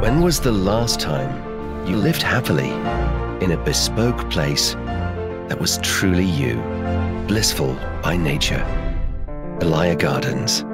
When was the last time you lived happily in a bespoke place that was truly you, blissful by nature? Alaya Gardens.